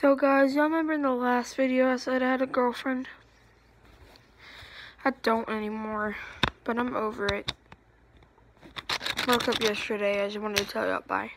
So guys, y'all remember in the last video I said I had a girlfriend? I don't anymore, but I'm over it. Woke up yesterday, I just wanted to tell y'all bye.